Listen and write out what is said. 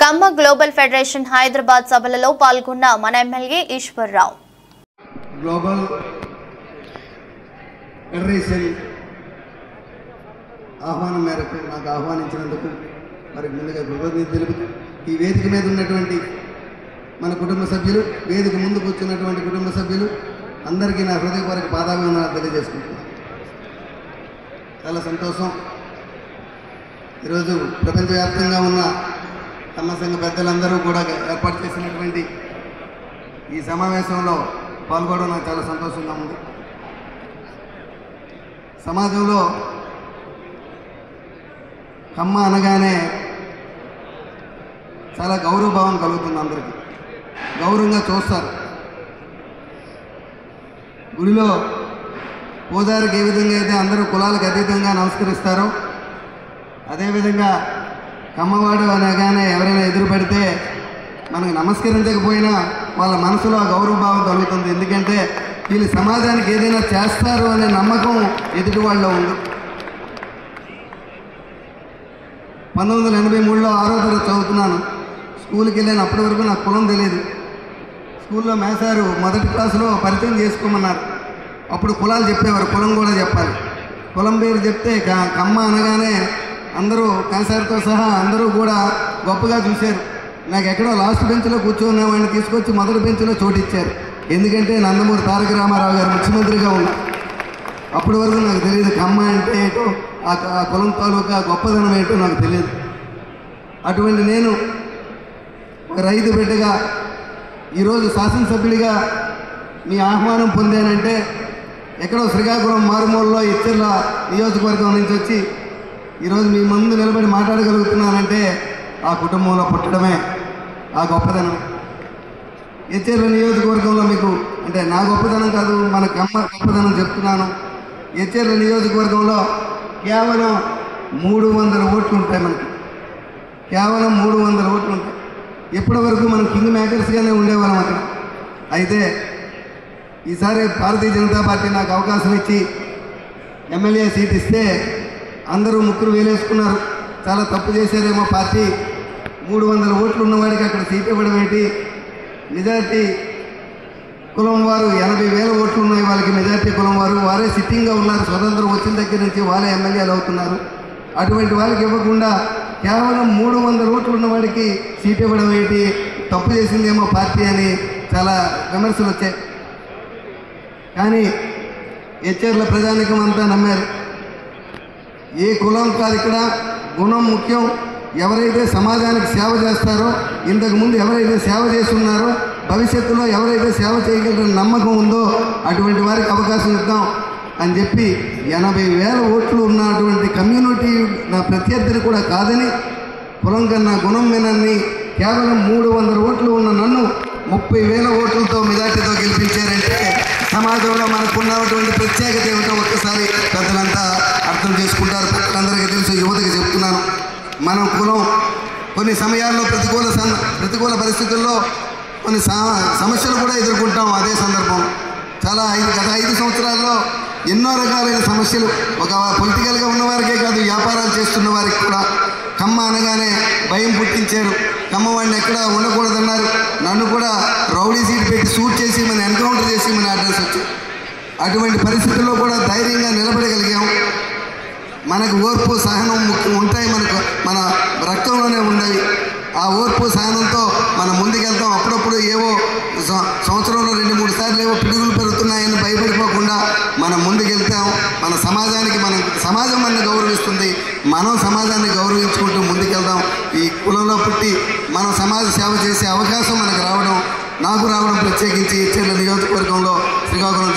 కమ్మ global federation Hyderabad సభలలో పాల్గొన్న మన ఎమ్మెల్యే ఈశ్వర్రావు. గ్లోబల్ ఫెడరేషన్ ఆహ్వానం మేరకు నాకు ఆహ్వానించినందుకు మరి ముందుగా కృతజ్ఞత తెలుపుతూ ఈ వేదిక మీద ఉన్నటువంటి మన కుటుంబ సభ్యులు వేదిక ముందు కూర్చున్నటువంటి కుటుంబ సభ్యులు అందరికీ నా హృదయపూర్వక పాదాభివందనాలు తెలియజేసుకుంటున్నాను. చాలా సంతోషం. ఈరోజు ప్రపంచవ్యాప్తంగా ఉన్న తమ సంఘ పెద్దలందరూ కూడా ఏర్పాటు చేసినటువంటి ఈ సమావేశంలో పాల్గొనడం నాకు చాలా సంతోషంగా ఉంది. సమాజంలో కమ్మ అనగానే చాలా గౌరవభావం కలుగుతుంది అందరికీ. గౌరవంగా చూస్తారు. గుడిలో పూజారికి ఏ విధంగా అయితే అందరూ కులాలకు అతీతంగా నమస్కరిస్తారో అదేవిధంగా కమ్మవాడు అనగానే ఎవరైనా ఎదురు పెడితే మనకు నమస్కరించకపోయినా వాళ్ళ మనసులో ఆ గౌరవభావం కలుగుతుంది. ఎందుకంటే వీళ్ళు సమాజానికి ఏదైనా చేస్తారు అనే నమ్మకం ఎదుటి వాళ్ళలో ఉంది. పంతొమ్మిది వందల ఎనభై మూడులో ఆరో తరగతి చదువుతున్నాను. స్కూల్కి వెళ్ళాను అప్పటి వరకు నాకు కులం తెలియదు. స్కూల్లో మేసారు మొదటి క్లాసులో పరిచయం చేసుకోమన్నారు. అప్పుడు కులాలు చెప్పేవారు. కులం కూడా చెప్పాలి. కులం పేరు చెప్తే కమ్మ అనగానే అందరూ మేసారితో సహా అందరూ కూడా గొప్పగా చూశారు. నాకు ఎక్కడో లాస్ట్ బెంచ్లో కూర్చొని వాడిని తీసుకొచ్చి మొదటి బెంచ్లో చోటిచ్చారు. ఎందుకంటే నందమూరి తారక రామారావు గారు ముఖ్యమంత్రిగా ఉన్నా అప్పటి వరకు నాకు తెలియదు కమ్మ అంటే ఏంటో ఆ ఆ కులం తాలూకా గొప్పదనం ఏంటో నాకు తెలియదు. అటువంటి నేను ఒక రైతు బిడ్డగా ఈరోజు శాసనసభ్యుడిగా మీ ఆహ్వానం పొందానంటే ఎక్కడో శ్రీకాకుళం మారుమూలలో ఇచ్చర్ల నియోజకవర్గం నుంచి వచ్చి ఈరోజు మీ ముందు నిలబడి మాట్లాడగలుగుతున్నానంటే ఆ కుటుంబంలో పుట్టడమే ఆ గొప్పదనం. ఎచ్చేర్ల నియోజకవర్గంలో మీకు అంటే నా గొప్పదనం కాదు మన గమ్మ గొప్పదనం చెప్తున్నాను. ఎచ్చేర్ల నియోజకవర్గంలో కేవలం మూడు వందల ఓట్లు ఉంటాయి మనకి. కేవలం మూడు వందల ఓట్లు ఉంటాయి. ఇప్పటి వరకు మనం కింగ్ మేకర్స్గానే ఉండేవాళ్ళం అక్కడ. అయితే ఈసారి భారతీయ జనతా పార్టీ నాకు అవకాశం ఇచ్చి ఎమ్మెల్యే సీట్ ఇస్తే అందరూ ముగ్గురు వేలేసుకున్నారు. చాలా తప్పు చేశారేమో పార్టీ. మూడు వందల ఓట్లు ఉన్నవాడికి అక్కడ సీట్ ఇవ్వడం ఏంటి? మెజార్టీ కులం వారు ఎనభై వేల ఓట్లు ఉన్నాయి వాళ్ళకి మెజార్టీ కులం వారు. వారే సిట్టింగ్గా ఉన్నారు. స్వతంత్రం వచ్చిన దగ్గర నుంచి వాళ్ళే ఎమ్మెల్యేలు అవుతున్నారు. అటువంటి వాళ్ళకి ఇవ్వకుండా కేవలం మూడు వందల ఓట్లు ఉన్నవాడికి సీట్ ఇవ్వడం ఏంటి? తప్పు చేసిందేమో పార్టీ అని చాలా విమర్శలు వచ్చాయి. కానీ హెచ్ఆర్ల ప్రజానికం అంతా నమ్మారు. ఏ కులం కాదు ఇక్కడ. గుణం ముఖ్యం. ఎవరైతే సమాజానికి సేవ చేస్తారో ఇంతకుముందు ఎవరైతే సేవ చేస్తున్నారో భవిష్యత్తులో ఎవరైతే సేవ చేయగలరని నమ్మకం ఉందో అటువంటి వారికి అవకాశం ఇద్దాం అని చెప్పి ఎనభై వేల ఓట్లు ఉన్నటువంటి కమ్యూనిటీ నా ప్రత్యర్థిని కూడా కాదని కులం కన్నా గుణం వినని కేవలం మూడు వందల ఓట్లు ఉన్న నన్ను ముప్పై వేల ఓట్లతో మెజార్టీతో గెలిపించారంటే సమాజంలో మనకున్నటువంటి ప్రత్యేకత ఏమిటో ఒక్కసారి పెద్దలంతా అర్థం చేసుకుంటారు. అందరికీ తెలుసు యువతకి చెప్తున్నాను. మనం కులం కొన్ని సమయాల్లో ప్రతికూల సం- ప్రతికూల పరిస్థితుల్లో కొన్ని సా- సమస్యలు కూడా ఎదుర్కొంటాం అదే సందర్భం. చాలా ఐదు గత ఐదు సంవత్సరాల్లో ఎన్నో రకాలైన సమస్యలు. ఒక పొలిటికల్గా ఉన్నవారికే కాదు వ్యాపారాలు చేస్తున్న వారికి కూడా. కమ్మ అనగానే భయం పుట్టించారు. కమ్మవాడిని ఎక్కడ ఉండకూడదన్నారు. నన్ను కూడా రౌడీ సీట్ పెట్టి సూట్ చేసి మన ఎన్కౌంటర్ చేసి మన అడ్రస్ వచ్చి. అటువంటి పరిస్థితుల్లో కూడా ధైర్యంగా నిలబడగలిగాం. మనకు ఓర్పు సహనం ఉంటాయి మనకు. మన రక్తంలోనే ఉన్నాయి ఆ ఓర్పు సహనంతో మనం ముందుకెళ్తాం. అప్పుడప్పుడు ఏవో సంవత్సరంలో రెండు మూడు సార్లు ఏవో పిడుగులు పెరుగుతున్నాయని భయపడిపోకుండా మనం ముందుకెళ్తాం. మన సమాజానికి మనం సమాజం మనల్ని గౌరవిస్తుంది. మనం సమాజాన్ని గౌరవించుకుంటూ ముందుకెళ్దాం. ఈ కులంలో పుట్టి మనం సమాజ సేవ చేసే అవకాశం మనకు రావడం నాకు రావడం ప్రత్యేకించి చెర్ల నియోజకవర్గంలో శ్రీకాకుళం